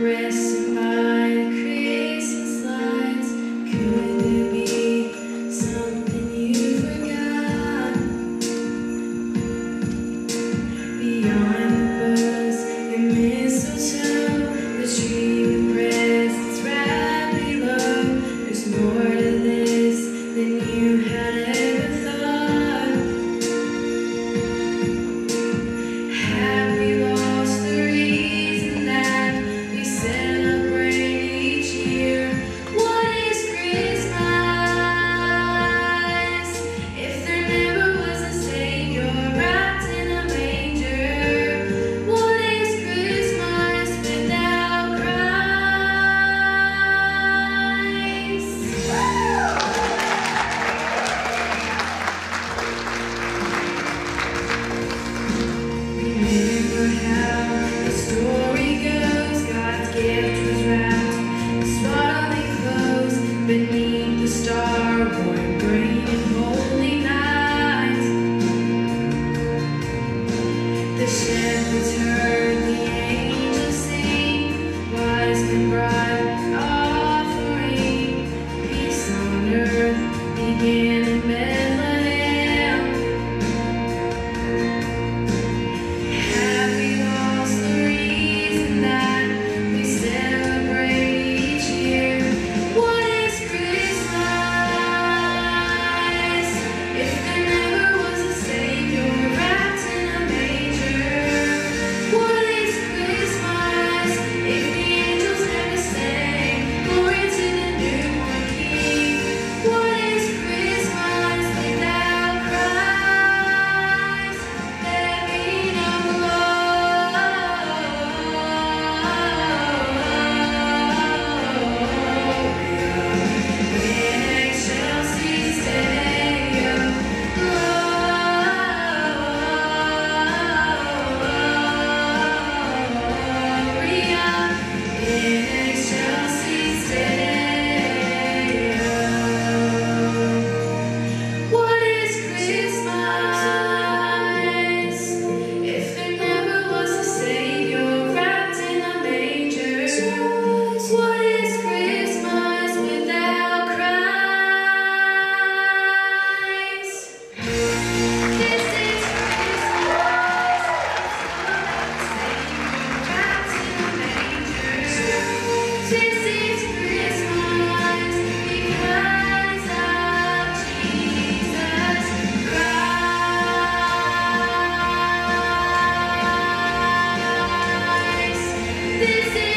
rest. Cause This is